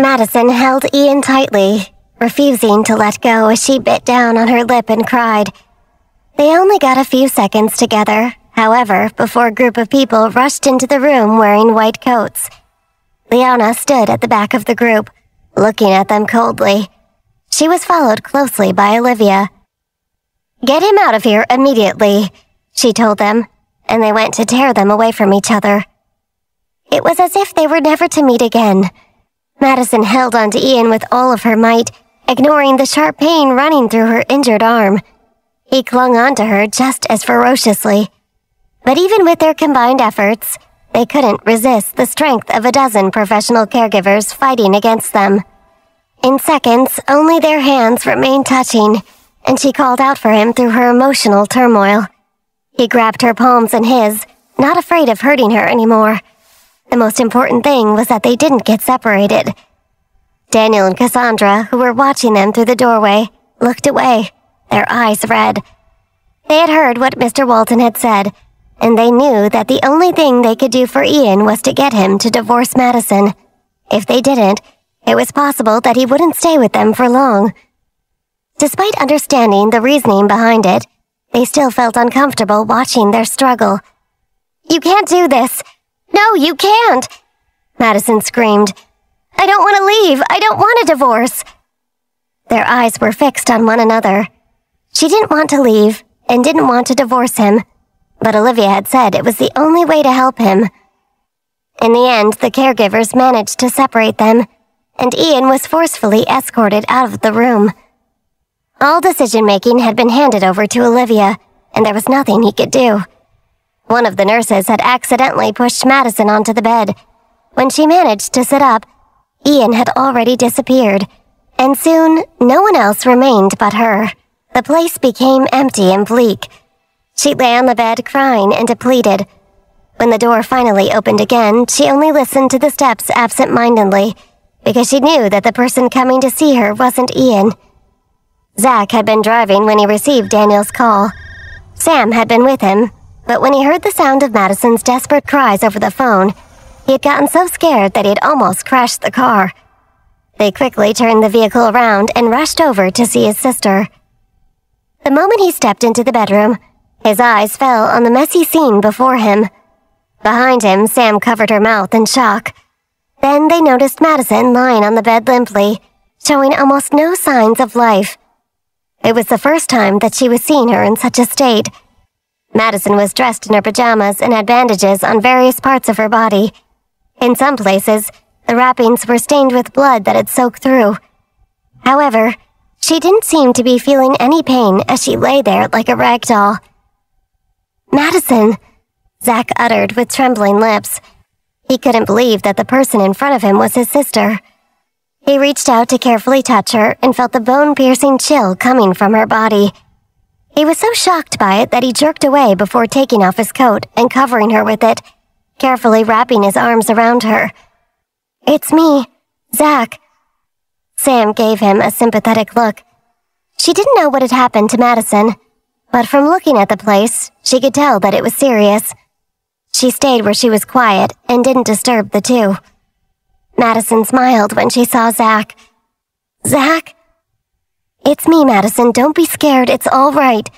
Madison held Ian tightly, refusing to let go as she bit down on her lip and cried. They only got a few seconds together, however, before a group of people rushed into the room wearing white coats. Leona stood at the back of the group, looking at them coldly. She was followed closely by Olivia. Get him out of here immediately, she told them, and they went to tear them away from each other. It was as if they were never to meet again. Madison held onto Ian with all of her might, ignoring the sharp pain running through her injured arm. He clung onto her just as ferociously. But even with their combined efforts, they couldn't resist the strength of a dozen professional caregivers fighting against them. In seconds, only their hands remained touching, and she called out for him through her emotional turmoil. He grabbed her palms in his, not afraid of hurting her anymore. The most important thing was that they didn't get separated. Daniel and Cassandra, who were watching them through the doorway, looked away, their eyes red. They had heard what Mr. Walton had said, and they knew that the only thing they could do for Ian was to get him to divorce Madison. If they didn't, it was possible that he wouldn't stay with them for long. Despite understanding the reasoning behind it, they still felt uncomfortable watching their struggle. You can't do this! No, you can't! Madison screamed. I don't want to leave. I don't want a divorce. Their eyes were fixed on one another. She didn't want to leave and didn't want to divorce him, but Olivia had said it was the only way to help him. In the end, the caregivers managed to separate them, and Ian was forcefully escorted out of the room. All decision making had been handed over to Olivia, and there was nothing he could do. One of the nurses had accidentally pushed Madison onto the bed. When she managed to sit up, Ian had already disappeared, and soon no one else remained but her. The place became empty and bleak. She lay on the bed crying and depleted. When the door finally opened again, she only listened to the steps absent-mindedly, because she knew that the person coming to see her wasn't Ian. Zach had been driving when he received Daniel's call. Sam had been with him, but when he heard the sound of Madison's desperate cries over the phone, he had gotten so scared that he had almost crashed the car. They quickly turned the vehicle around and rushed over to see his sister. The moment he stepped into the bedroom, his eyes fell on the messy scene before him. Behind him, Sam covered her mouth in shock. Then they noticed Madison lying on the bed limply, showing almost no signs of life. It was the first time that she was seeing her in such a state, Madison was dressed in her pajamas and had bandages on various parts of her body. In some places, the wrappings were stained with blood that had soaked through. However, she didn't seem to be feeling any pain as she lay there like a rag doll. Madison, Zack uttered with trembling lips. He couldn't believe that the person in front of him was his sister. He reached out to carefully touch her and felt the bone-piercing chill coming from her body. He was so shocked by it that he jerked away before taking off his coat and covering her with it, carefully wrapping his arms around her. It's me, Zach. Sam gave him a sympathetic look. She didn't know what had happened to Madison, but from looking at the place, she could tell that it was serious. She stayed where she was quiet and didn't disturb the two. Madison smiled when she saw Zach. Zach? It's me, Madison. Don't be scared. It's all right.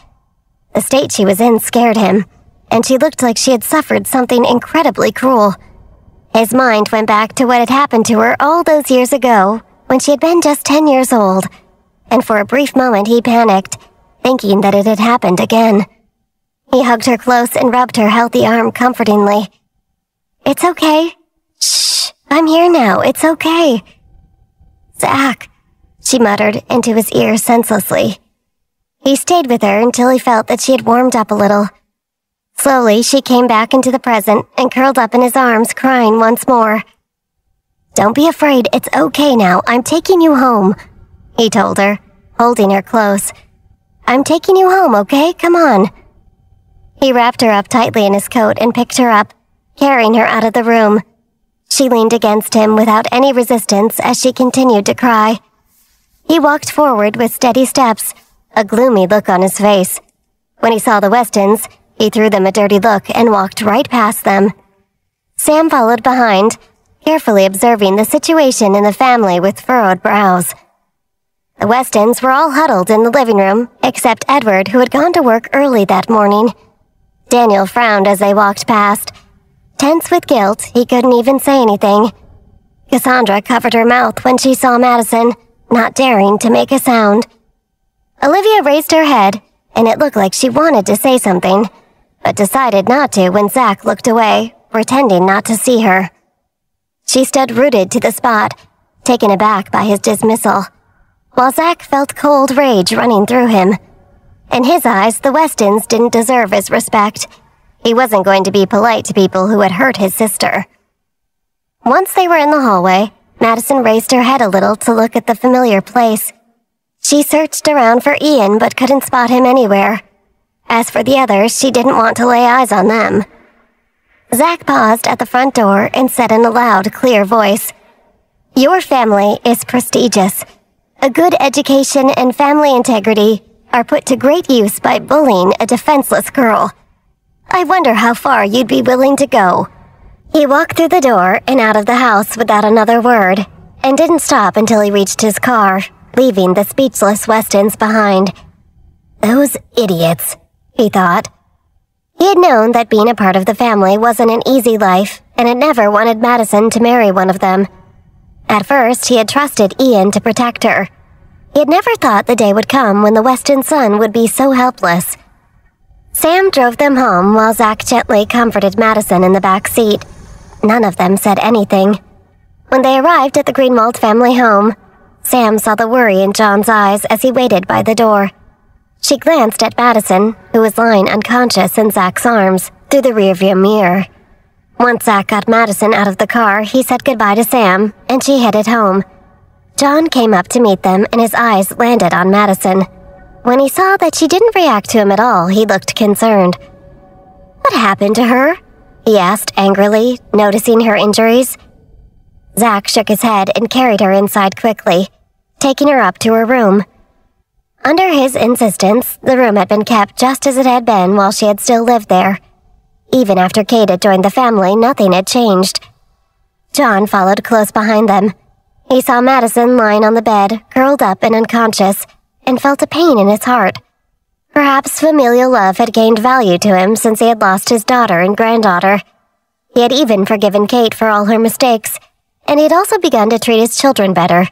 The state she was in scared him, and she looked like she had suffered something incredibly cruel. His mind went back to what had happened to her all those years ago, when she had been just 10 years old, and for a brief moment he panicked, thinking that it had happened again. He hugged her close and rubbed her healthy arm comfortingly. It's okay. Shh, I'm here now. It's okay. Zach, she muttered into his ear senselessly. He stayed with her until he felt that she had warmed up a little. Slowly, she came back into the present and curled up in his arms, crying once more. Don't be afraid, it's okay now. I'm taking you home, he told her, holding her close. I'm taking you home, okay? Come on. He wrapped her up tightly in his coat and picked her up, carrying her out of the room. She leaned against him without any resistance as she continued to cry. He walked forward with steady steps, a gloomy look on his face. When he saw the Westons, he threw them a dirty look and walked right past them. Sam followed behind, carefully observing the situation in the family with furrowed brows. The Westons were all huddled in the living room, except Edward, who had gone to work early that morning. Daniel frowned as they walked past. Tense with guilt, he couldn't even say anything. Cassandra covered her mouth when she saw Madison, not daring to make a sound. Olivia raised her head, and it looked like she wanted to say something, but decided not to when Zach looked away, pretending not to see her. She stood rooted to the spot, taken aback by his dismissal while Zack felt cold rage running through him. In his eyes, the Westons didn't deserve his respect. He wasn't going to be polite to people who had hurt his sister. Once they were in the hallway, Madison raised her head a little to look at the familiar place. She searched around for Ian but couldn't spot him anywhere. As for the others, she didn't want to lay eyes on them. Zack paused at the front door and said in a loud, clear voice, Your family is prestigious. A good education and family integrity are put to great use by bullying a defenseless girl. I wonder how far you'd be willing to go. He walked through the door and out of the house without another word, and didn't stop until he reached his car, leaving the speechless Westons behind. Those idiots, he thought. He had known that being a part of the family wasn't an easy life, and had never wanted Madison to marry one of them. At first, he had trusted Ian to protect her. He had never thought the day would come when the Weston son would be so helpless. Sam drove them home while Zach gently comforted Madison in the back seat. None of them said anything. When they arrived at the Greenwald family home, Sam saw the worry in John's eyes as he waited by the door. She glanced at Madison, who was lying unconscious in Zack's arms, through the rearview mirror. Once Zack got Madison out of the car, he said goodbye to Sam, and she headed home. John came up to meet them, and his eyes landed on Madison. When he saw that she didn't react to him at all, he looked concerned. What happened to her? He asked angrily, noticing her injuries. Zack shook his head and carried her inside quickly, taking her up to her room. Under his insistence, the room had been kept just as it had been while she had still lived there. Even after Kate had joined the family, nothing had changed. John followed close behind them. He saw Madison lying on the bed, curled up and unconscious, and felt a pain in his heart. Perhaps familial love had gained value to him since he had lost his daughter and granddaughter. He had even forgiven Kate for all her mistakes, and he had also begun to treat his children better.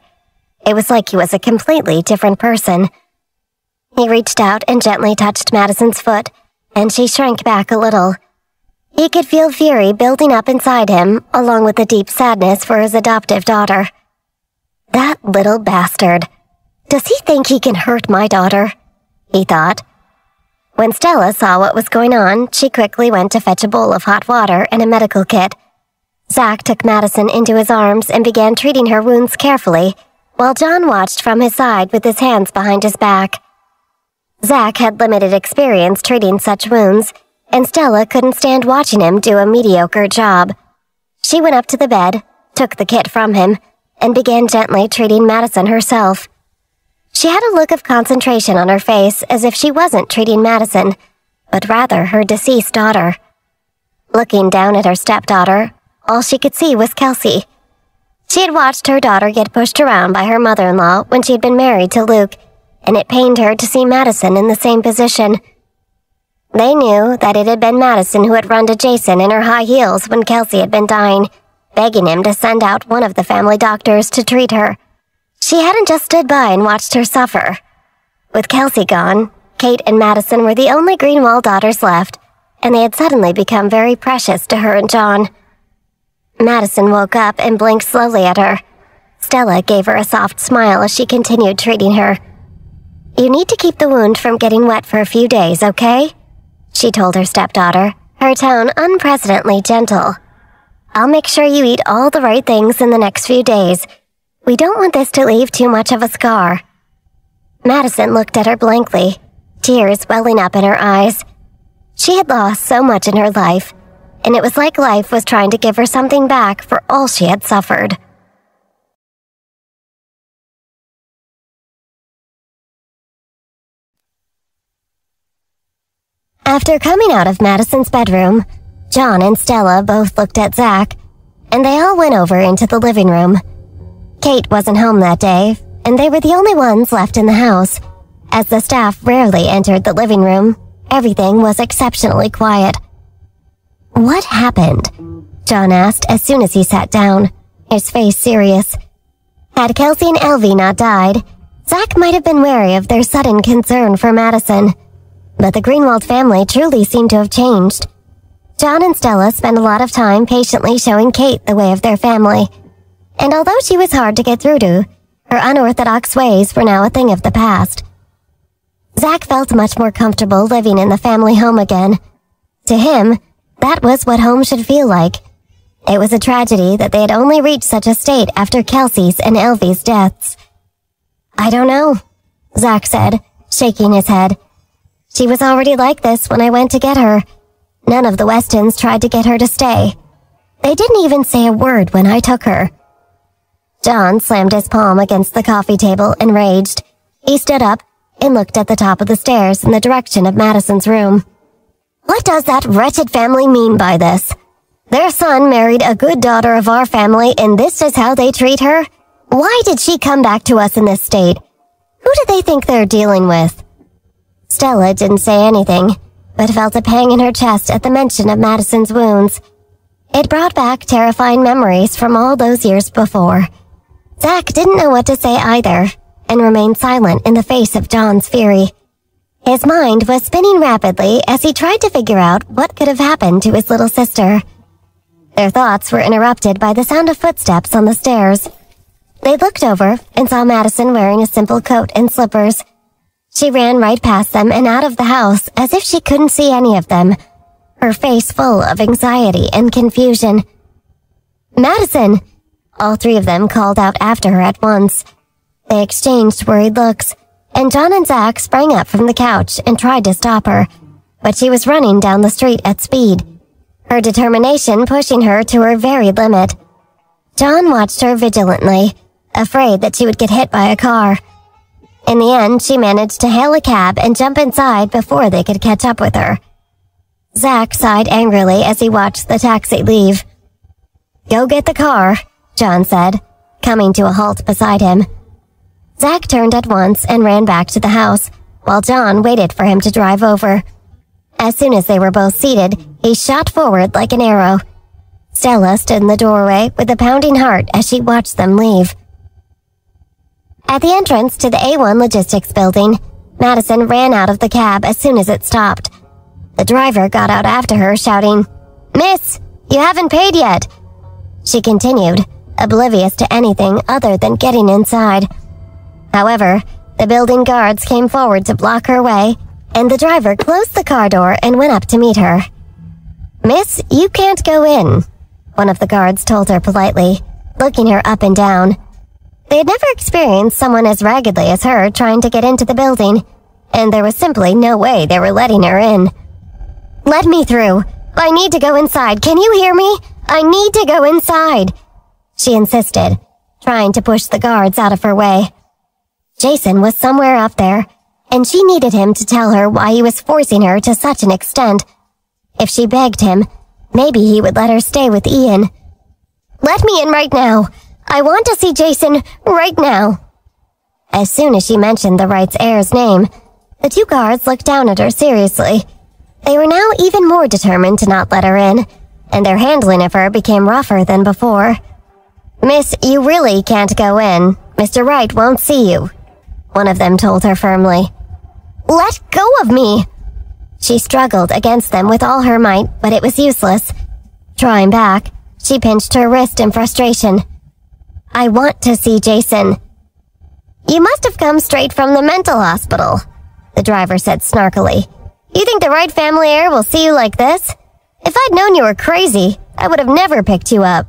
It was like he was a completely different person. He reached out and gently touched Madison's foot, and she shrank back a little. He could feel fury building up inside him, along with a deep sadness for his adoptive daughter. That little bastard. Does he think he can hurt my daughter? He thought. When Stella saw what was going on, she quickly went to fetch a bowl of hot water and a medical kit. Zack took Madison into his arms and began treating her wounds carefully, while John watched from his side with his hands behind his back. Zack had limited experience treating such wounds, and Stella couldn't stand watching him do a mediocre job. She went up to the bed, took the kit from him, and began gently treating Madison herself. She had a look of concentration on her face as if she wasn't treating Madison, but rather her deceased daughter. Looking down at her stepdaughter, all she could see was Kelsey. She had watched her daughter get pushed around by her mother in law when she had been married to Luke, and it pained her to see Madison in the same position. They knew that it had been Madison who had run to Jason in her high heels when Kelsey had been dying, begging him to send out one of the family doctors to treat her. She hadn't just stood by and watched her suffer. With Kelsey gone, Kate and Madison were the only Greenwald daughters left, and they had suddenly become very precious to her and John. Madison woke up and blinked slowly at her. Stella gave her a soft smile as she continued treating her. You need to keep the wound from getting wet for a few days, okay? she told her stepdaughter, her tone unprecedentedly gentle. I'll make sure you eat all the right things in the next few days. We don't want this to leave too much of a scar. Madison looked at her blankly, tears welling up in her eyes. She had lost so much in her life, and it was like life was trying to give her something back for all she had suffered. After coming out of Madison's bedroom, John and Stella both looked at Zack, and they all went over into the living room. Kate wasn't home that day, and they were the only ones left in the house. As the staff rarely entered the living room, everything was exceptionally quiet. What happened? John asked as soon as he sat down, his face serious. Had Kelsey and Elvie not died, Zach might have been wary of their sudden concern for Madison. But the Greenwald family truly seemed to have changed. John and Stella spent a lot of time patiently showing Kate the way of their family. And although she was hard to get through to, her unorthodox ways were now a thing of the past. Zack felt much more comfortable living in the family home again. To him, that was what home should feel like. It was a tragedy that they had only reached such a state after Kelsey's and Elvie's deaths. I don't know, Zack said, shaking his head. She was already like this when I went to get her. None of the Westons tried to get her to stay. They didn't even say a word when I took her. John slammed his palm against the coffee table, enraged. He stood up and looked at the top of the stairs in the direction of Madison's room. What does that wretched family mean by this? Their son married a good daughter of our family and this is how they treat her? Why did she come back to us in this state? Who do they think they're dealing with? Stella didn't say anything, but felt a pang in her chest at the mention of Madison's wounds. It brought back terrifying memories from all those years before. Zach didn't know what to say either, and remained silent in the face of John's fury. His mind was spinning rapidly as he tried to figure out what could have happened to his little sister. Their thoughts were interrupted by the sound of footsteps on the stairs. They looked over and saw Madison wearing a simple coat and slippers. She ran right past them and out of the house as if she couldn't see any of them, her face full of anxiety and confusion. Madison! All three of them called out after her at once. They exchanged worried looks, and John and Zach sprang up from the couch and tried to stop her, but she was running down the street at speed, her determination pushing her to her very limit. John watched her vigilantly, afraid that she would get hit by a car. In the end, she managed to hail a cab and jump inside before they could catch up with her. Zach sighed angrily as he watched the taxi leave. Go get the car, John said, coming to a halt beside him. Zack turned at once and ran back to the house, while John waited for him to drive over. As soon as they were both seated, he shot forward like an arrow. Stella stood in the doorway with a pounding heart as she watched them leave. At the entrance to the A1 Logistics building, Madison ran out of the cab as soon as it stopped. The driver got out after her, shouting, Miss, you haven't paid yet. She continued, oblivious to anything other than getting inside. However, the building guards came forward to block her way, and the driver closed the car door and went up to meet her. Miss, you can't go in, one of the guards told her politely, looking her up and down. They had never experienced someone as raggedly as her trying to get into the building, and there was simply no way they were letting her in. Let me through. I need to go inside. Can you hear me? I need to go inside. She insisted, trying to push the guards out of her way. Jason was somewhere up there, and she needed him to tell her why he was forcing her to such an extent. If she begged him, maybe he would let her stay with Ian. Let me in right now. I want to see Jason right now. As soon as she mentioned the Wright's heir's name, the two guards looked down at her seriously. They were now even more determined to not let her in, and their handling of her became rougher than before. Miss, you really can't go in. Mr. Wright won't see you, one of them told her firmly. Let go of me! She struggled against them with all her might, but it was useless. Drawing back, she pinched her wrist in frustration. I want to see Jason. You must have come straight from the mental hospital, the driver said snarkily. You think the Wright family heir will see you like this? If I'd known you were crazy, I would have never picked you up.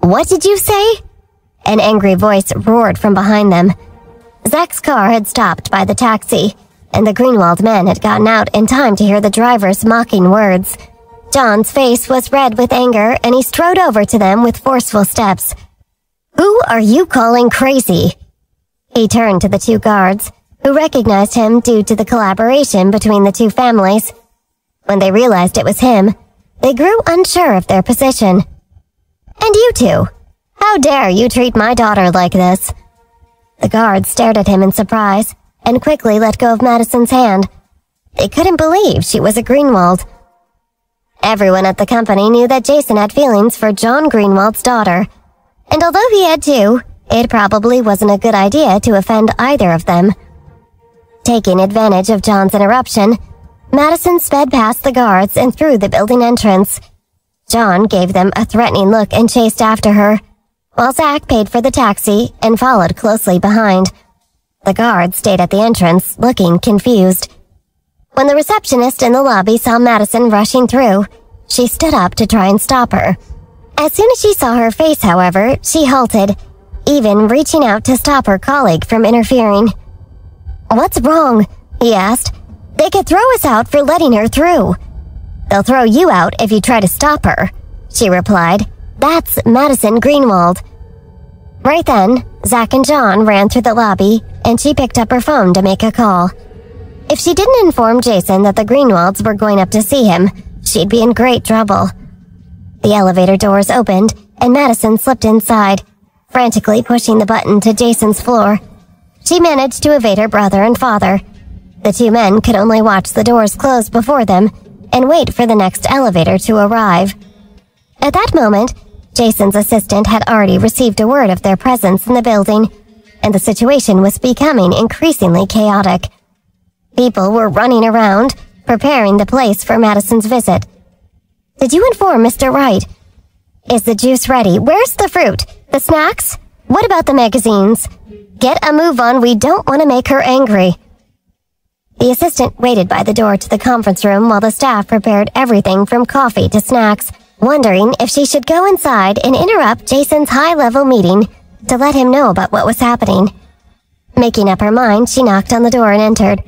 What did you say? An angry voice roared from behind them. Zack's car had stopped by the taxi, and the Greenwald men had gotten out in time to hear the driver's mocking words. John's face was red with anger, and he strode over to them with forceful steps. Who are you calling crazy? He turned to the two guards, who recognized him due to the collaboration between the two families. When they realized it was him, they grew unsure of their position. And you two! How dare you treat my daughter like this? The guards stared at him in surprise and quickly let go of Madison's hand. They couldn't believe she was a Greenwald. Everyone at the company knew that Jason had feelings for John Greenwald's daughter, and although he had too, it probably wasn't a good idea to offend either of them. Taking advantage of John's interruption, Madison sped past the guards and through the building entrance. John gave them a threatening look and chased after her, while Zach paid for the taxi and followed closely behind. The guard stayed at the entrance, looking confused. When the receptionist in the lobby saw Madison rushing through, she stood up to try and stop her. As soon as she saw her face, however, she halted, even reaching out to stop her colleague from interfering. What's wrong? he asked. They could throw us out for letting her through. They'll throw you out if you try to stop her, she replied. That's Madison Greenwald. Right then, Zach and John ran through the lobby, and she picked up her phone to make a call. If she didn't inform Jason that the Greenwalds were going up to see him, she'd be in great trouble. The elevator doors opened, and Madison slipped inside, frantically pushing the button to Jason's floor. She managed to evade her brother and father. The two men could only watch the doors close before them and wait for the next elevator to arrive. At that moment, Jason's assistant had already received a word of their presence in the building, and the situation was becoming increasingly chaotic. People were running around, preparing the place for Madison's visit. Did you inform Mr. Wright? Is the juice ready? Where's the fruit? The snacks? What about the magazines? Get a move on, we don't want to make her angry. The assistant waited by the door to the conference room while the staff prepared everything from coffee to snacks wondering if she should go inside and interrupt Jason's high-level meeting to let him know about what was happening. Making up her mind, she knocked on the door and entered.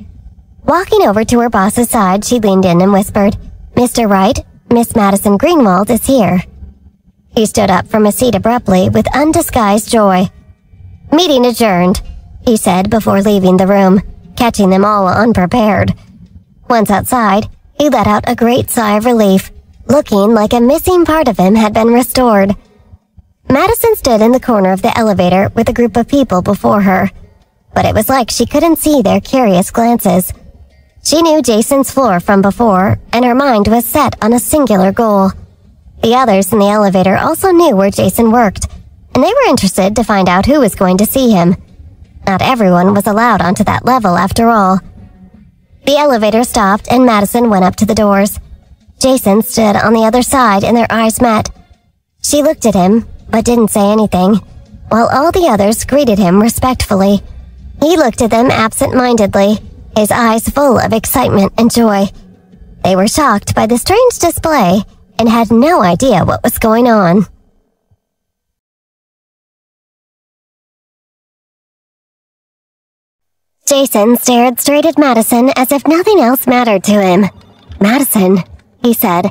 Walking over to her boss's side, she leaned in and whispered, Mr. Wright, Miss Madison Greenwald is here. He stood up from his seat abruptly with undisguised joy. Meeting adjourned, he said before leaving the room, catching them all unprepared. Once outside, he let out a great sigh of relief looking like a missing part of him had been restored. Madison stood in the corner of the elevator with a group of people before her, but it was like she couldn't see their curious glances. She knew Jason's floor from before, and her mind was set on a singular goal. The others in the elevator also knew where Jason worked, and they were interested to find out who was going to see him. Not everyone was allowed onto that level after all. The elevator stopped and Madison went up to the doors. Jason stood on the other side and their eyes met. She looked at him, but didn't say anything, while all the others greeted him respectfully. He looked at them absent-mindedly, his eyes full of excitement and joy. They were shocked by the strange display and had no idea what was going on. Jason stared straight at Madison as if nothing else mattered to him. Madison, he said.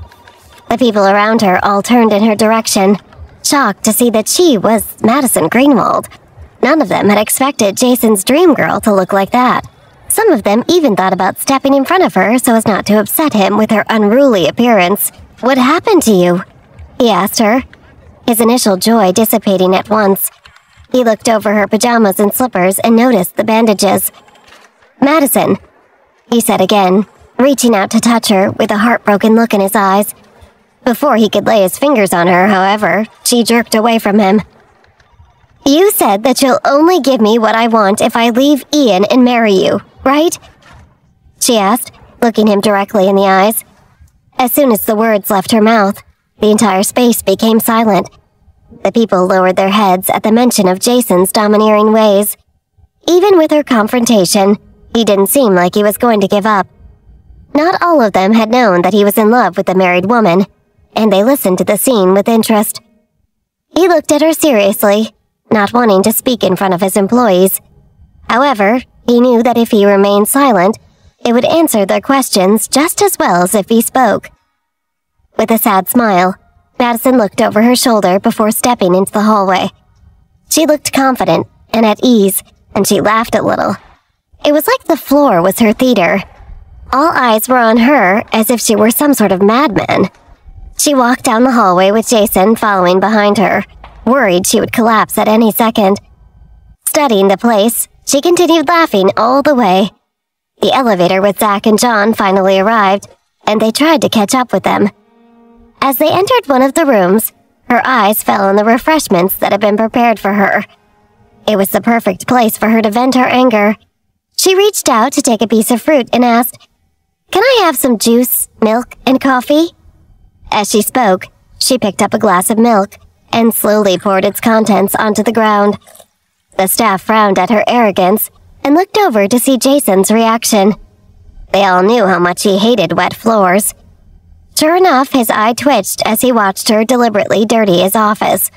The people around her all turned in her direction, shocked to see that she was Madison Greenwald. None of them had expected Jason's dream girl to look like that. Some of them even thought about stepping in front of her so as not to upset him with her unruly appearance. What happened to you? He asked her, his initial joy dissipating at once. He looked over her pajamas and slippers and noticed the bandages. Madison, he said again, reaching out to touch her with a heartbroken look in his eyes. Before he could lay his fingers on her, however, she jerked away from him. You said that you'll only give me what I want if I leave Ian and marry you, right? She asked, looking him directly in the eyes. As soon as the words left her mouth, the entire space became silent. The people lowered their heads at the mention of Jason's domineering ways. Even with her confrontation, he didn't seem like he was going to give up. Not all of them had known that he was in love with the married woman, and they listened to the scene with interest. He looked at her seriously, not wanting to speak in front of his employees. However, he knew that if he remained silent, it would answer their questions just as well as if he spoke. With a sad smile, Madison looked over her shoulder before stepping into the hallway. She looked confident and at ease, and she laughed a little. It was like the floor was her theater, all eyes were on her as if she were some sort of madman. She walked down the hallway with Jason following behind her, worried she would collapse at any second. Studying the place, she continued laughing all the way. The elevator with Zach and John finally arrived, and they tried to catch up with them. As they entered one of the rooms, her eyes fell on the refreshments that had been prepared for her. It was the perfect place for her to vent her anger. She reached out to take a piece of fruit and asked, Can I have some juice, milk, and coffee? As she spoke, she picked up a glass of milk and slowly poured its contents onto the ground. The staff frowned at her arrogance and looked over to see Jason's reaction. They all knew how much he hated wet floors. Sure enough, his eye twitched as he watched her deliberately dirty his office.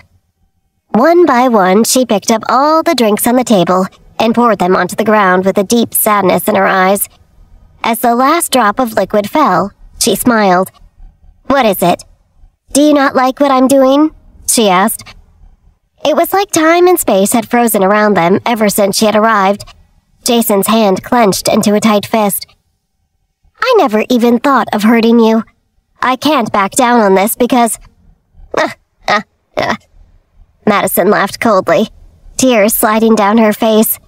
One by one, she picked up all the drinks on the table and poured them onto the ground with a deep sadness in her eyes. As the last drop of liquid fell, she smiled. What is it? Do you not like what I'm doing? She asked. It was like time and space had frozen around them ever since she had arrived. Jason's hand clenched into a tight fist. I never even thought of hurting you. I can't back down on this because... Madison laughed coldly, tears sliding down her face.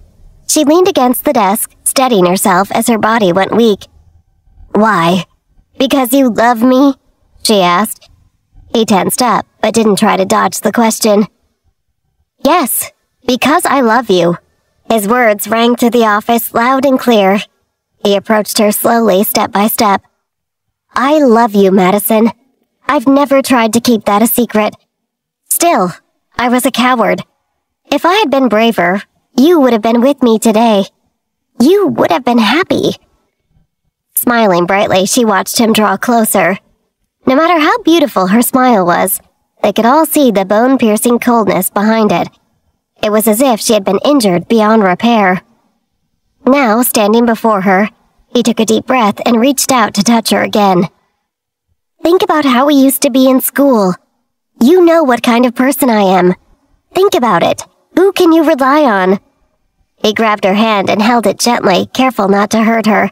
She leaned against the desk, steadying herself as her body went weak. Why? Because you love me? She asked. He tensed up, but didn't try to dodge the question. Yes, because I love you. His words rang through the office loud and clear. He approached her slowly, step by step. I love you, Madison. I've never tried to keep that a secret. Still, I was a coward. If I had been braver, you would have been with me today. You would have been happy. Smiling brightly, she watched him draw closer. No matter how beautiful her smile was, they could all see the bone-piercing coldness behind it. It was as if she had been injured beyond repair. Now, standing before her, he took a deep breath and reached out to touch her again. Think about how we used to be in school. You know what kind of person I am. Think about it. Who can you rely on? He grabbed her hand and held it gently, careful not to hurt her.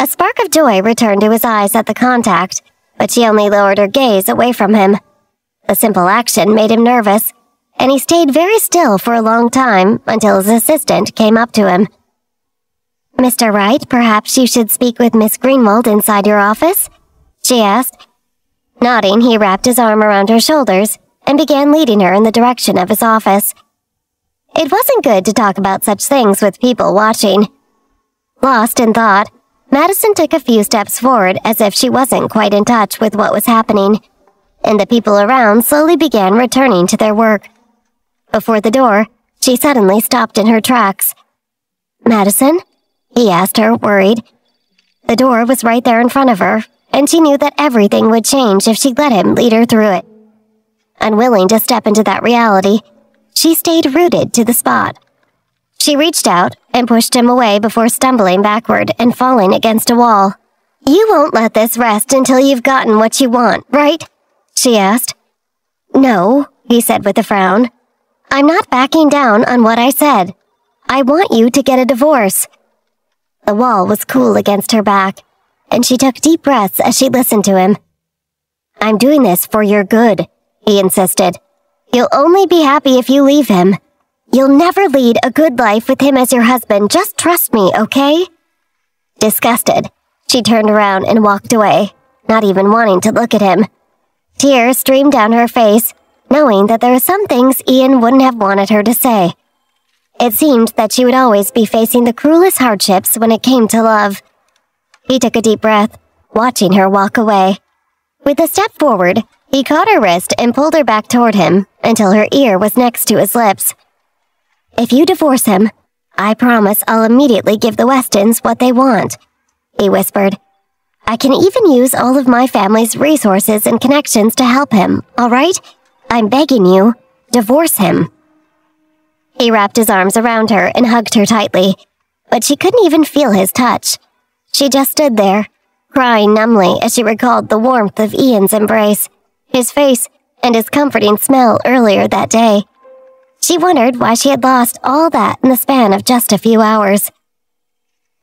A spark of joy returned to his eyes at the contact, but she only lowered her gaze away from him. The simple action made him nervous, and he stayed very still for a long time until his assistant came up to him. Mr. Wright, perhaps you should speak with Miss Greenwald inside your office? She asked. Nodding, he wrapped his arm around her shoulders and began leading her in the direction of his office. It wasn't good to talk about such things with people watching. Lost in thought, Madison took a few steps forward as if she wasn't quite in touch with what was happening, and the people around slowly began returning to their work. Before the door, she suddenly stopped in her tracks. Madison? He asked her, worried. The door was right there in front of her, and she knew that everything would change if she let him lead her through it. Unwilling to step into that reality, she stayed rooted to the spot. She reached out and pushed him away before stumbling backward and falling against a wall. You won't let this rest until you've gotten what you want, right? She asked. No, he said with a frown. I'm not backing down on what I said. I want you to get a divorce. The wall was cool against her back, and she took deep breaths as she listened to him. I'm doing this for your good, he insisted. You'll only be happy if you leave him. You'll never lead a good life with him as your husband. Just trust me, okay? Disgusted, she turned around and walked away, not even wanting to look at him. Tears streamed down her face, knowing that there were some things Ian wouldn't have wanted her to say. It seemed that she would always be facing the cruelest hardships when it came to love. He took a deep breath, watching her walk away. With a step forward, he caught her wrist and pulled her back toward him until her ear was next to his lips. If you divorce him, I promise I'll immediately give the Westons what they want, he whispered. I can even use all of my family's resources and connections to help him, all right? I'm begging you, divorce him. He wrapped his arms around her and hugged her tightly, but she couldn't even feel his touch. She just stood there, crying numbly as she recalled the warmth of Ian's embrace, his face, and his comforting smell earlier that day. She wondered why she had lost all that in the span of just a few hours.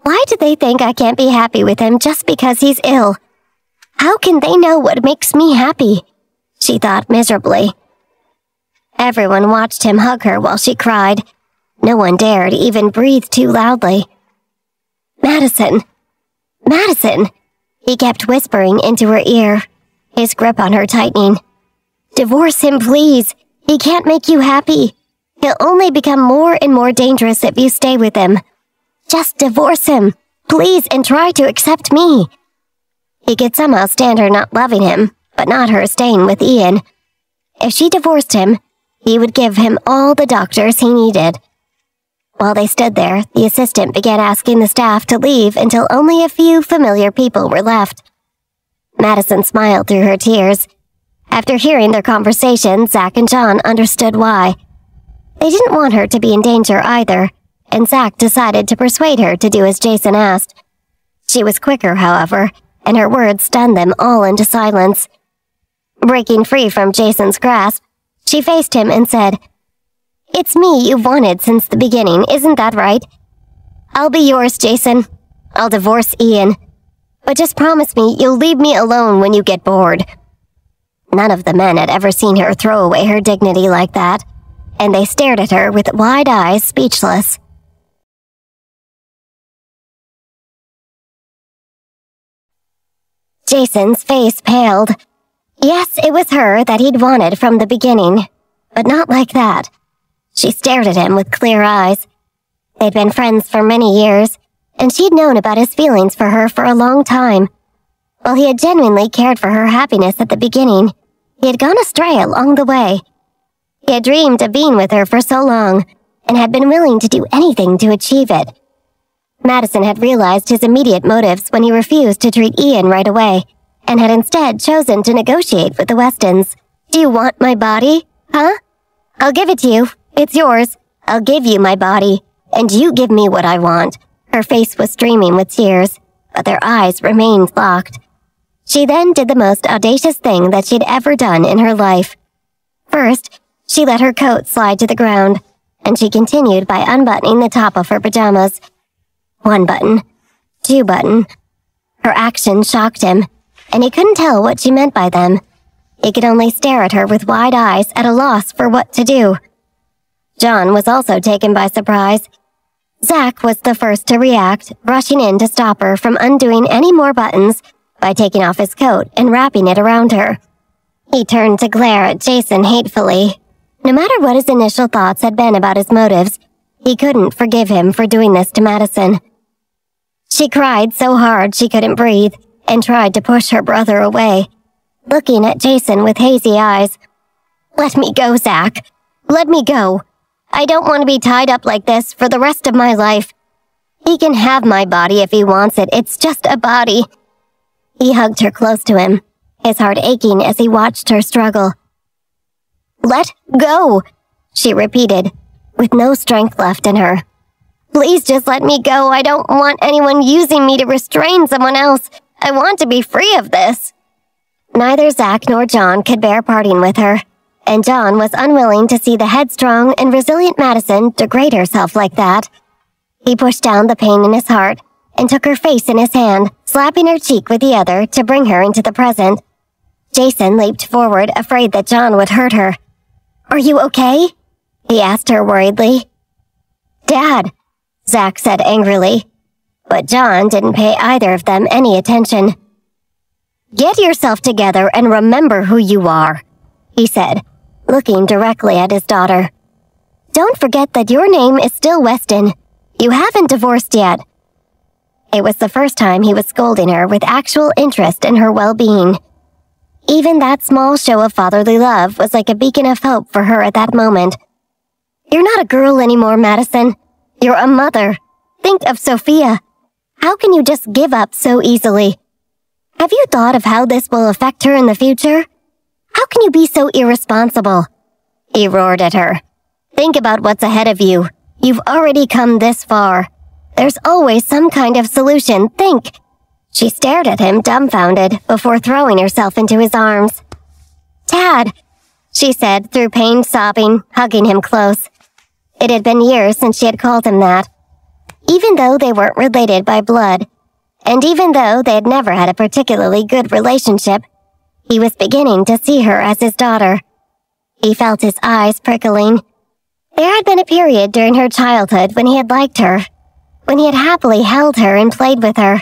Why do they think I can't be happy with him just because he's ill? How can they know what makes me happy? She thought miserably. Everyone watched him hug her while she cried. No one dared even breathe too loudly. Madison! Madison! He kept whispering into her ear, his grip on her tightening. Divorce him, please. He can't make you happy. He'll only become more and more dangerous if you stay with him. Just divorce him, please, and try to accept me. He could somehow stand her not loving him, but not her staying with Ian. If she divorced him, he would give him all the doctors he needed. While they stood there, the assistant began asking the staff to leave until only a few familiar people were left. Madison smiled through her tears. After hearing their conversation, Zach and John understood why. They didn't want her to be in danger either, and Zach decided to persuade her to do as Jason asked. She was quicker, however, and her words stunned them all into silence. Breaking free from Jason's grasp, she faced him and said, It's me you've wanted since the beginning, isn't that right? I'll be yours, Jason. I'll divorce Ian. But just promise me you'll leave me alone when you get bored. None of the men had ever seen her throw away her dignity like that, and they stared at her with wide eyes, speechless. Jason's face paled. Yes, it was her that he'd wanted from the beginning, but not like that. She stared at him with clear eyes. They'd been friends for many years, and she'd known about his feelings for her for a long time. While he had genuinely cared for her happiness at the beginning, he had gone astray along the way. He had dreamed of being with her for so long, and had been willing to do anything to achieve it. Madison had realized his immediate motives when he refused to treat Ian right away and had instead chosen to negotiate with the Westons. Do you want my body? Huh? I'll give it to you. It's yours. I'll give you my body, and you give me what I want. Her face was streaming with tears, but their eyes remained locked. She then did the most audacious thing that she'd ever done in her life. First, she let her coat slide to the ground, and she continued by unbuttoning the top of her pajamas. One button, two button. Her action shocked him, and he couldn't tell what she meant by them. He could only stare at her with wide eyes at a loss for what to do. John was also taken by surprise. Zach was the first to react, rushing in to stop her from undoing any more buttons by taking off his coat and wrapping it around her. He turned to glare at Jason hatefully. No matter what his initial thoughts had been about his motives, he couldn't forgive him for doing this to Madison. She cried so hard she couldn't breathe and tried to push her brother away, looking at Jason with hazy eyes. Let me go, Zach. Let me go. I don't want to be tied up like this for the rest of my life. He can have my body if he wants it. It's just a body. He hugged her close to him, his heart aching as he watched her struggle. Let go, she repeated, with no strength left in her. Please just let me go. I don't want anyone using me to restrain someone else. I want to be free of this. Neither Zach nor John could bear parting with her, and John was unwilling to see the headstrong and resilient Madison degrade herself like that. He pushed down the pain in his heart and took her face in his hand, slapping her cheek with the other to bring her into the present. Jason leaped forward, afraid that John would hurt her. Are you okay? He asked her worriedly. Dad, Zach said angrily, but John didn't pay either of them any attention. Get yourself together and remember who you are, he said, looking directly at his daughter. Don't forget that your name is still Weston. You haven't divorced yet. It was the first time he was scolding her with actual interest in her well-being. Even that small show of fatherly love was like a beacon of hope for her at that moment. You're not a girl anymore, Madison. You're a mother. Think of Sophia. How can you just give up so easily? Have you thought of how this will affect her in the future? How can you be so irresponsible? He roared at her. Think about what's ahead of you. You've already come this far. There's always some kind of solution. Think. She stared at him dumbfounded before throwing herself into his arms. Dad, she said through pain sobbing, hugging him close. It had been years since she had called him that even though they weren't related by blood, and even though they had never had a particularly good relationship, he was beginning to see her as his daughter. He felt his eyes prickling. There had been a period during her childhood when he had liked her, when he had happily held her and played with her.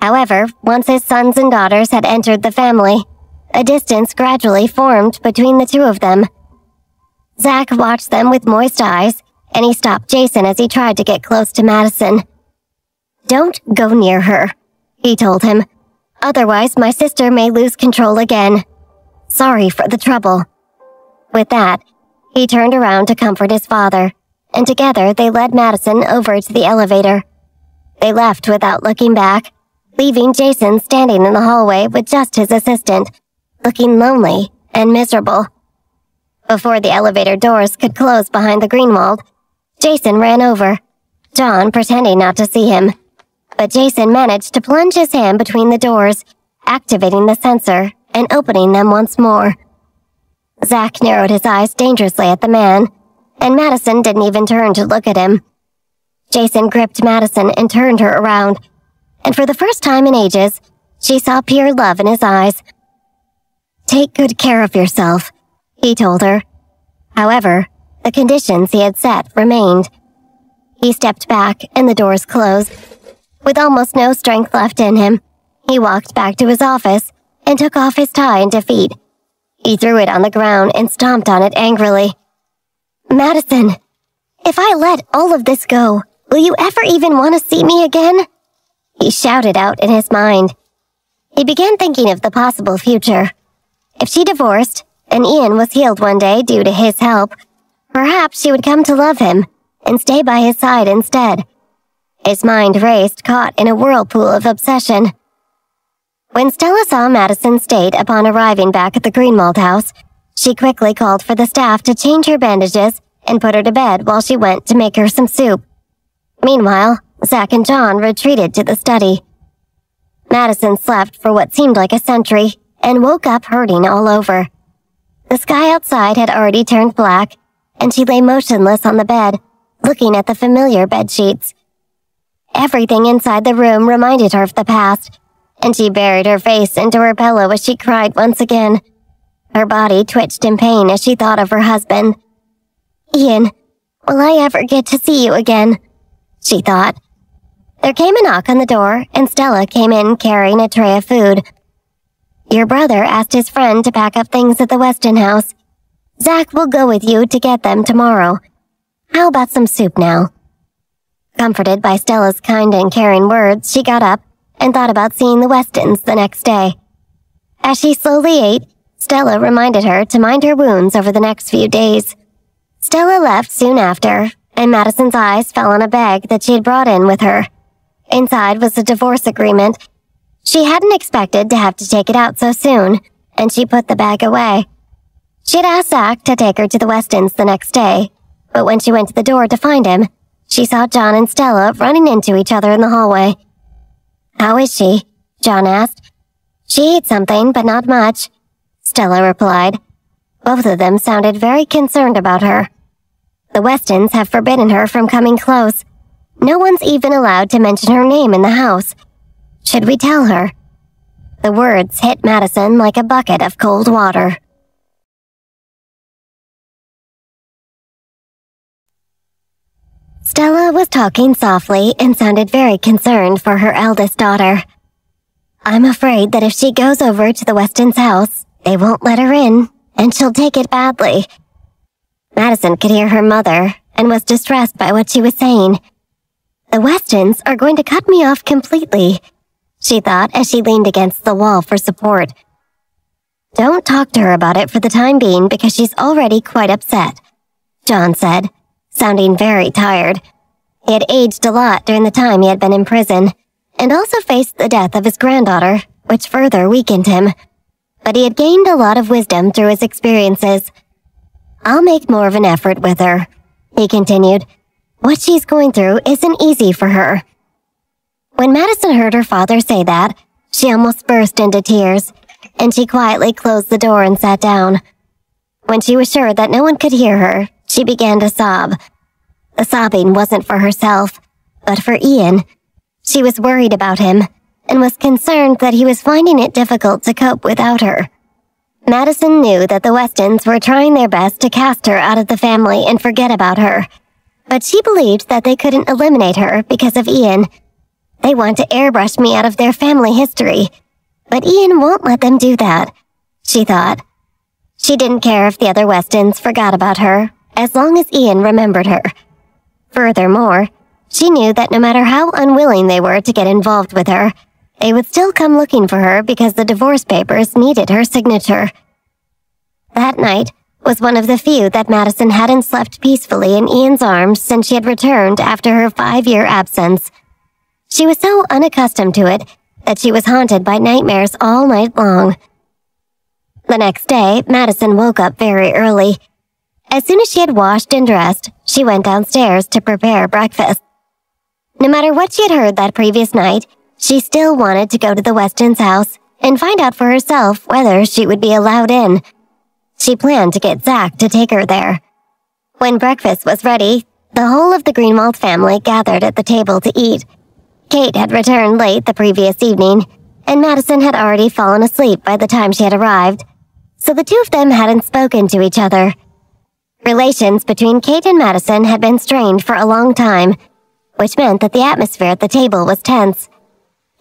However, once his sons and daughters had entered the family, a distance gradually formed between the two of them. Zack watched them with moist eyes, and he stopped Jason as he tried to get close to Madison. Don't go near her, he told him. Otherwise, my sister may lose control again. Sorry for the trouble. With that, he turned around to comfort his father, and together they led Madison over to the elevator. They left without looking back, leaving Jason standing in the hallway with just his assistant, looking lonely and miserable. Before the elevator doors could close behind the Greenwald, Jason ran over, John pretending not to see him. But Jason managed to plunge his hand between the doors, activating the sensor and opening them once more. Zach narrowed his eyes dangerously at the man, and Madison didn't even turn to look at him. Jason gripped Madison and turned her around, and for the first time in ages, she saw pure love in his eyes. Take good care of yourself, he told her. However, the conditions he had set remained. He stepped back and the doors closed. With almost no strength left in him, he walked back to his office and took off his tie in defeat. He threw it on the ground and stomped on it angrily. Madison, if I let all of this go, will you ever even want to see me again? He shouted out in his mind. He began thinking of the possible future. If she divorced, and Ian was healed one day due to his help, perhaps she would come to love him and stay by his side instead. His mind raced, caught in a whirlpool of obsession. When Stella saw Madison state upon arriving back at the Greenwald house, she quickly called for the staff to change her bandages and put her to bed while she went to make her some soup. Meanwhile, Zach and John retreated to the study. Madison slept for what seemed like a century and woke up hurting all over. The sky outside had already turned black, and she lay motionless on the bed, looking at the familiar bed sheets. Everything inside the room reminded her of the past, and she buried her face into her pillow as she cried once again. Her body twitched in pain as she thought of her husband. Ian, will I ever get to see you again? She thought. There came a knock on the door, and Stella came in carrying a tray of food. Your brother asked his friend to pack up things at the Weston house. Zach will go with you to get them tomorrow. How about some soup now? Comforted by Stella's kind and caring words, she got up and thought about seeing the Westons the next day. As she slowly ate, Stella reminded her to mind her wounds over the next few days. Stella left soon after, and Madison's eyes fell on a bag that she had brought in with her. Inside was a divorce agreement she hadn't expected to have to take it out so soon, and she put the bag away. She'd asked Zach to take her to the Westons the next day, but when she went to the door to find him, she saw John and Stella running into each other in the hallway. How is she? John asked. She ate something, but not much, Stella replied. Both of them sounded very concerned about her. The Westons have forbidden her from coming close. No one's even allowed to mention her name in the house, should we tell her? The words hit Madison like a bucket of cold water. Stella was talking softly and sounded very concerned for her eldest daughter. I'm afraid that if she goes over to the Weston's house, they won't let her in, and she'll take it badly. Madison could hear her mother and was distressed by what she was saying. The Westons are going to cut me off completely she thought as she leaned against the wall for support. Don't talk to her about it for the time being because she's already quite upset, John said, sounding very tired. He had aged a lot during the time he had been in prison, and also faced the death of his granddaughter, which further weakened him. But he had gained a lot of wisdom through his experiences. I'll make more of an effort with her, he continued. What she's going through isn't easy for her. When Madison heard her father say that, she almost burst into tears, and she quietly closed the door and sat down. When she was sure that no one could hear her, she began to sob. The sobbing wasn't for herself, but for Ian. She was worried about him, and was concerned that he was finding it difficult to cope without her. Madison knew that the Westons were trying their best to cast her out of the family and forget about her, but she believed that they couldn't eliminate her because of Ian. They want to airbrush me out of their family history, but Ian won't let them do that, she thought. She didn't care if the other Westons forgot about her, as long as Ian remembered her. Furthermore, she knew that no matter how unwilling they were to get involved with her, they would still come looking for her because the divorce papers needed her signature. That night was one of the few that Madison hadn't slept peacefully in Ian's arms since she had returned after her five-year absence. She was so unaccustomed to it that she was haunted by nightmares all night long. The next day, Madison woke up very early. As soon as she had washed and dressed, she went downstairs to prepare breakfast. No matter what she had heard that previous night, she still wanted to go to the Weston's house and find out for herself whether she would be allowed in. She planned to get Zach to take her there. When breakfast was ready, the whole of the Greenwald family gathered at the table to eat. Kate had returned late the previous evening, and Madison had already fallen asleep by the time she had arrived so the two of them hadn't spoken to each other. Relations between Kate and Madison had been strained for a long time, which meant that the atmosphere at the table was tense.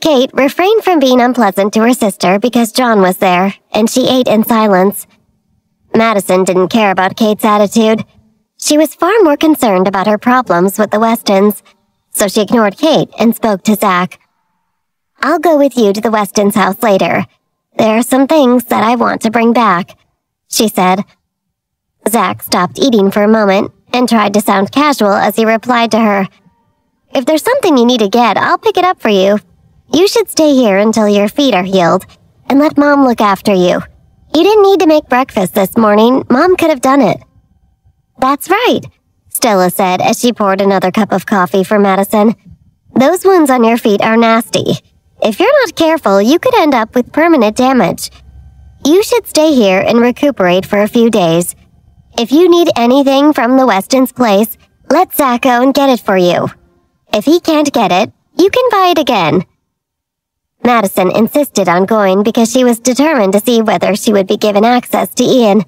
Kate refrained from being unpleasant to her sister because John was there, and she ate in silence. Madison didn't care about Kate's attitude. She was far more concerned about her problems with the Westons, so she ignored Kate and spoke to Zach. I'll go with you to the Westons' house later, there are some things that I want to bring back, she said. Zach stopped eating for a moment and tried to sound casual as he replied to her. If there's something you need to get, I'll pick it up for you. You should stay here until your feet are healed and let Mom look after you. You didn't need to make breakfast this morning. Mom could have done it. That's right, Stella said as she poured another cup of coffee for Madison. Those wounds on your feet are nasty. If you're not careful, you could end up with permanent damage. You should stay here and recuperate for a few days. If you need anything from the Weston's place, let Zach go and get it for you. If he can't get it, you can buy it again. Madison insisted on going because she was determined to see whether she would be given access to Ian.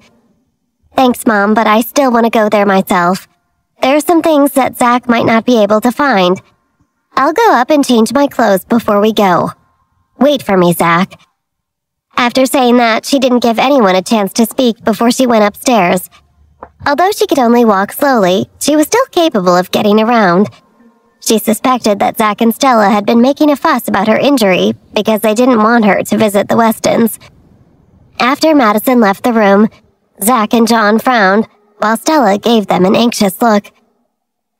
Thanks, Mom, but I still want to go there myself. There are some things that Zach might not be able to find. I'll go up and change my clothes before we go. Wait for me, Zach. After saying that, she didn't give anyone a chance to speak before she went upstairs. Although she could only walk slowly, she was still capable of getting around. She suspected that Zach and Stella had been making a fuss about her injury because they didn't want her to visit the Westons. After Madison left the room, Zach and John frowned, while Stella gave them an anxious look.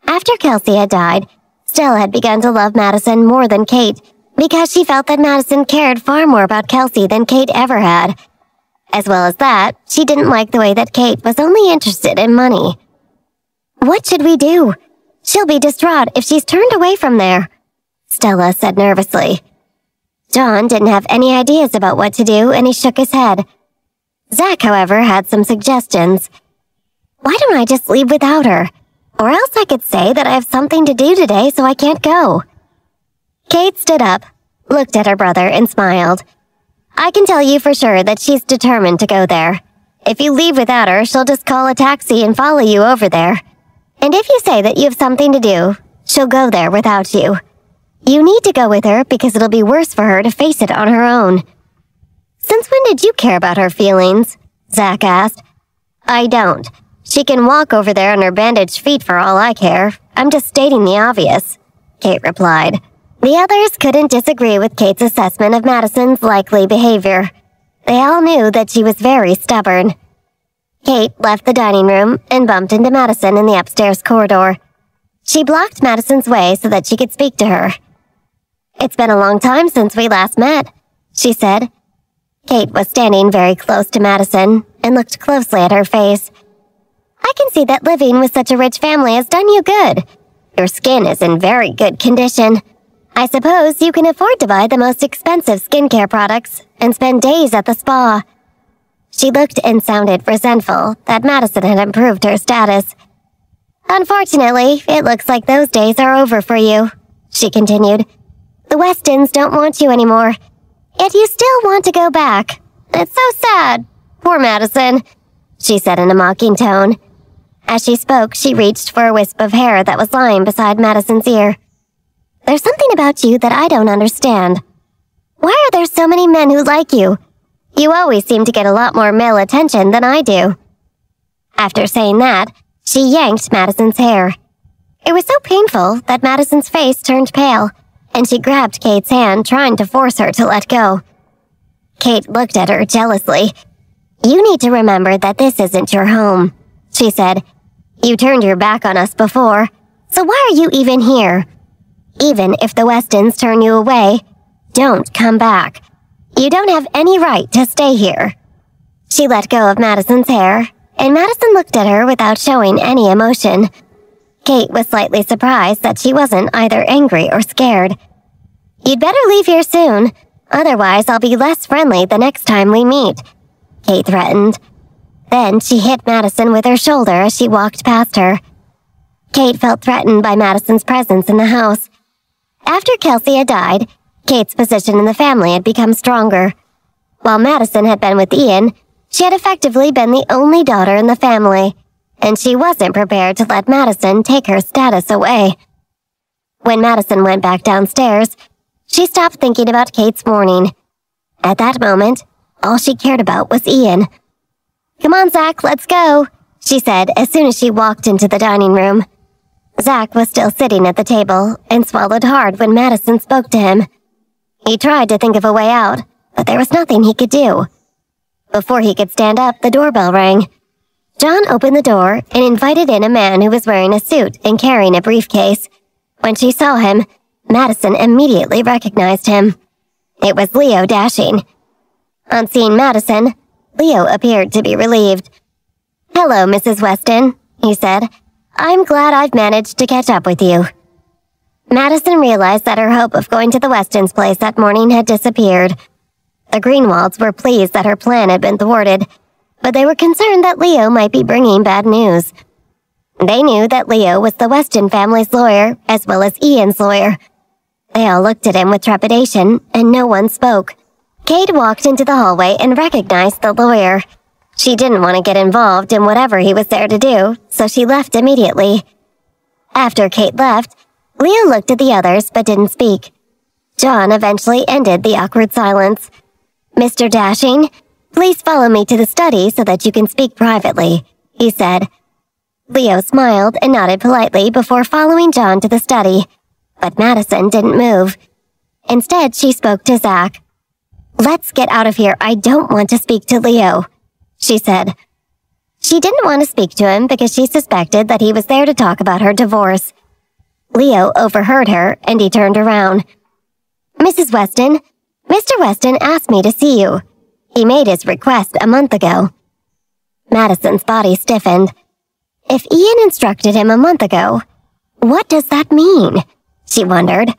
After Kelsey had died, Stella had begun to love Madison more than Kate because she felt that Madison cared far more about Kelsey than Kate ever had. As well as that, she didn't like the way that Kate was only interested in money. What should we do? She'll be distraught if she's turned away from there, Stella said nervously. John didn't have any ideas about what to do and he shook his head. Zach, however, had some suggestions. Why don't I just leave without her? Or else I could say that I have something to do today so I can't go. Kate stood up, looked at her brother, and smiled. I can tell you for sure that she's determined to go there. If you leave without her, she'll just call a taxi and follow you over there. And if you say that you have something to do, she'll go there without you. You need to go with her because it'll be worse for her to face it on her own. Since when did you care about her feelings? Zach asked. I don't. She can walk over there on her bandaged feet for all I care. I'm just stating the obvious, Kate replied. The others couldn't disagree with Kate's assessment of Madison's likely behavior. They all knew that she was very stubborn. Kate left the dining room and bumped into Madison in the upstairs corridor. She blocked Madison's way so that she could speak to her. It's been a long time since we last met, she said. Kate was standing very close to Madison and looked closely at her face. I can see that living with such a rich family has done you good. Your skin is in very good condition. I suppose you can afford to buy the most expensive skincare products and spend days at the spa. She looked and sounded resentful that Madison had improved her status. Unfortunately, it looks like those days are over for you, she continued. The Westons don't want you anymore. Yet you still want to go back. It's so sad. Poor Madison, she said in a mocking tone. As she spoke, she reached for a wisp of hair that was lying beside Madison's ear. There's something about you that I don't understand. Why are there so many men who like you? You always seem to get a lot more male attention than I do. After saying that, she yanked Madison's hair. It was so painful that Madison's face turned pale, and she grabbed Kate's hand, trying to force her to let go. Kate looked at her jealously. You need to remember that this isn't your home, she said. You turned your back on us before, so why are you even here? Even if the Westons turn you away, don't come back. You don't have any right to stay here. She let go of Madison's hair, and Madison looked at her without showing any emotion. Kate was slightly surprised that she wasn't either angry or scared. You'd better leave here soon, otherwise I'll be less friendly the next time we meet, Kate threatened. Then she hit Madison with her shoulder as she walked past her. Kate felt threatened by Madison's presence in the house. After Kelsey had died, Kate's position in the family had become stronger. While Madison had been with Ian, she had effectively been the only daughter in the family, and she wasn't prepared to let Madison take her status away. When Madison went back downstairs, she stopped thinking about Kate's mourning. At that moment, all she cared about was Ian. Come on, Zach, let's go, she said as soon as she walked into the dining room. Zach was still sitting at the table and swallowed hard when Madison spoke to him. He tried to think of a way out, but there was nothing he could do. Before he could stand up, the doorbell rang. John opened the door and invited in a man who was wearing a suit and carrying a briefcase. When she saw him, Madison immediately recognized him. It was Leo Dashing. On seeing Madison, Leo appeared to be relieved. Hello, Mrs. Weston, he said. I'm glad I've managed to catch up with you. Madison realized that her hope of going to the Westons' place that morning had disappeared. The Greenwalds were pleased that her plan had been thwarted, but they were concerned that Leo might be bringing bad news. They knew that Leo was the Weston family's lawyer, as well as Ian's lawyer. They all looked at him with trepidation, and no one spoke. Kate walked into the hallway and recognized the lawyer. She didn't want to get involved in whatever he was there to do, so she left immediately. After Kate left, Leo looked at the others but didn't speak. John eventually ended the awkward silence. Mr. Dashing, please follow me to the study so that you can speak privately, he said. Leo smiled and nodded politely before following John to the study, but Madison didn't move. Instead, she spoke to Zach. Let's get out of here. I don't want to speak to Leo, she said. She didn't want to speak to him because she suspected that he was there to talk about her divorce. Leo overheard her and he turned around. Mrs. Weston, Mr. Weston asked me to see you. He made his request a month ago. Madison's body stiffened. If Ian instructed him a month ago, what does that mean? She wondered.